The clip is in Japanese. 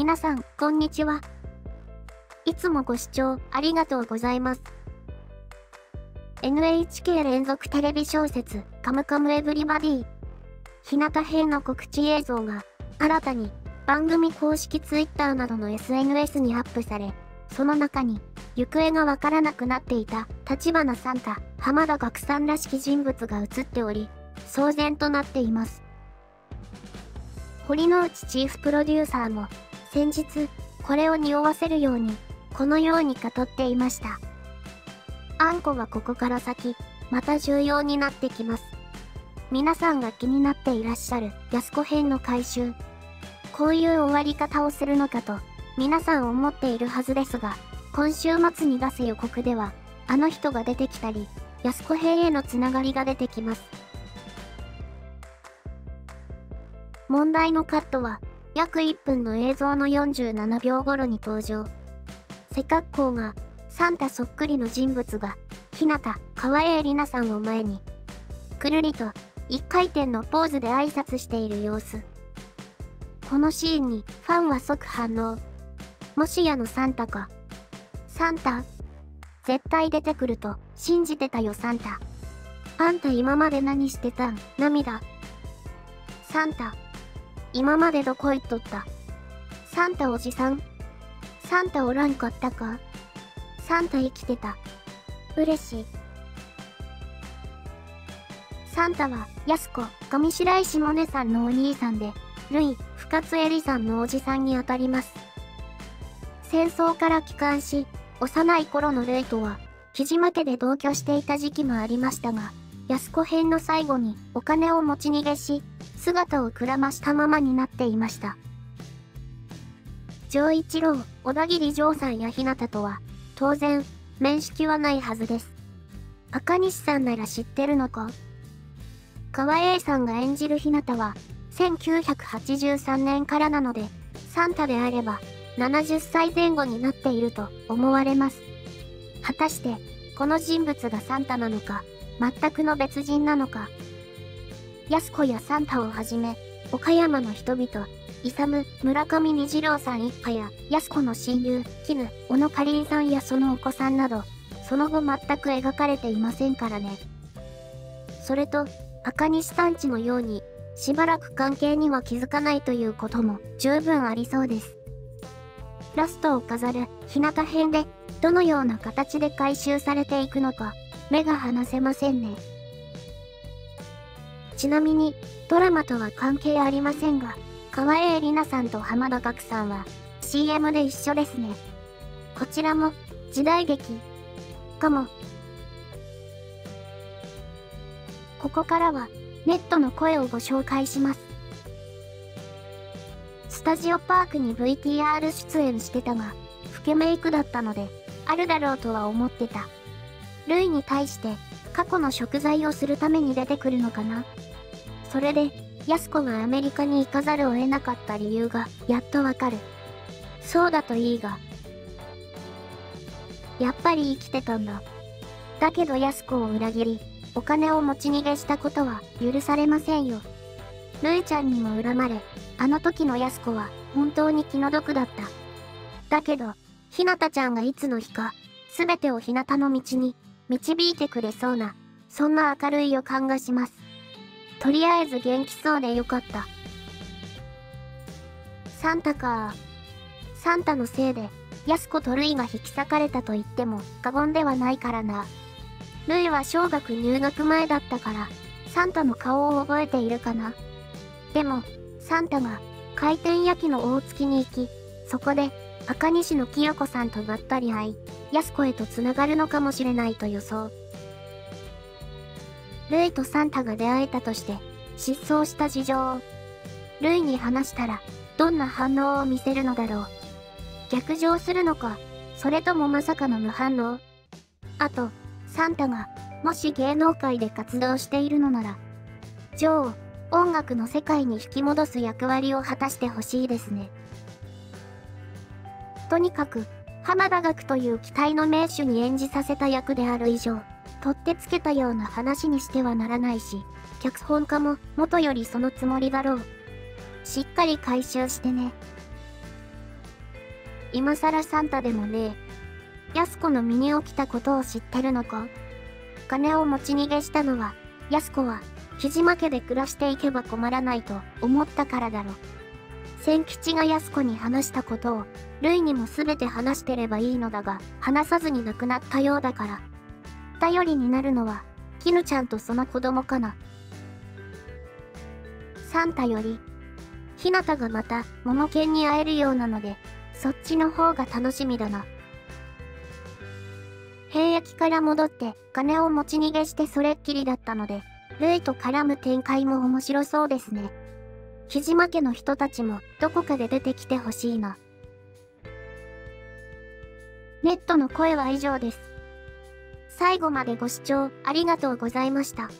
皆さん、こんにちは。いつもご視聴ありがとうございます。NHK 連続テレビ小説、カムカムエヴリバディ。日向編の告知映像が、新たに番組公式 Twitter などの SNS にアップされ、その中に、行方がわからなくなっていた、立花サンタ、浜田岳さんらしき人物が映っており、騒然となっています。堀之内チーフプロデューサーも、先日、これを匂わせるように、このように語っていました。あんこはここから先、また重要になってきます。皆さんが気になっていらっしゃる安子編の回収。こういう終わり方をするのかと、皆さん思っているはずですが、今週末に出す予告では、あの人が出てきたり、安子編へのつながりが出てきます。問題のカットは、約1分の映像の47秒頃に登場。背格好が、サンタそっくりの人物が、日向、川栄里奈さんを前に、くるりと、一回転のポーズで挨拶している様子。このシーンに、ファンは即反応。もしやのサンタか。サンタ絶対出てくると、信じてたよサンタ。あんた今まで何してたん？涙。サンタ。今までどこ行っとった？サンタおじさん？サンタおらんかったか？サンタ生きてた。嬉しい。サンタは、やす子、上白石萌音さんのお兄さんで、ルイ、深津絵里さんのおじさんにあたります。戦争から帰還し、幼い頃のレイとは、木島家で同居していた時期もありましたが、安子編の最後にお金を持ち逃げし、姿をくらましたままになっていました。丈一郎、小田切丈さんや日向とは、当然、面識はないはずです。赤西さんなら知ってるのか？川栄さんが演じる日向は、1983年からなので、サンタであれば、70歳前後になっていると思われます。果たして、この人物がサンタなのか、全くの別人なのか、安子やサンタをはじめ、岡山の人々、勇、村上虹郎さん一家や、安子の親友、絹、小野かりんさんやそのお子さんなど、その後全く描かれていませんからね。それと、赤西さんちのように、しばらく関係には気づかないということも十分ありそうです。ラストを飾る日向編で、どのような形で回収されていくのか、目が離せませんね。ちなみに、ドラマとは関係ありませんが、川栄里奈さんと浜田岳さんは CM で一緒ですね。こちらも時代劇かも。ここからはネットの声をご紹介します。スタジオパークに VTR 出演してたが、老けメイクだったので、あるだろうとは思ってた。ルイに対して過去の食材をするために出てくるのかな？それで、安子がアメリカに行かざるを得なかった理由が、やっとわかる。そうだといいが。やっぱり生きてたんだ。だけど安子を裏切り、お金を持ち逃げしたことは許されませんよ。るいちゃんにも恨まれ、あの時の安子は本当に気の毒だった。だけど、ひなたちゃんがいつの日か、すべてをひなたの道に導いてくれそうな、そんな明るい予感がします。とりあえず元気そうでよかった。サンタかサンタのせいで、安子とルイが引き裂かれたと言っても過言ではないからな。ルイは小学入学前だったから、サンタの顔を覚えているかな。でも、サンタが回転焼きの大月に行き、そこで赤西の清子さんとばったり会い、安子へと繋がるのかもしれないと予想。ルイとサンタが出会えたとして、失踪した事情を、ルイに話したら、どんな反応を見せるのだろう。逆上するのか、それともまさかの無反応。あと、サンタが、もし芸能界で活動しているのなら、ジョーを音楽の世界に引き戻す役割を果たしてほしいですね。とにかく、浜田学という期待の名手に演じさせた役である以上、取ってつけたような話にしてはならないし、脚本家も元よりそのつもりだろう。しっかり回収してね。今更サンタでもねえ。安子の身に起きたことを知ってるのか金を持ち逃げしたのは、安子は、木島家で暮らしていけば困らないと思ったからだろ。千吉が安子に話したことを、類にも全て話してればいいのだが、話さずに亡くなったようだから。頼りになるのは、絹ちゃんとその子供かな。サンタより、ひなたがまた、桃犬に会えるようなので、そっちの方が楽しみだな。兵役から戻って金を持ち逃げしてそれっきりだったので、ルイと絡む展開も面白そうですね。木島家の人たちもどこかで出てきてほしいな。ネットの声は以上です。最後までご視聴ありがとうございました。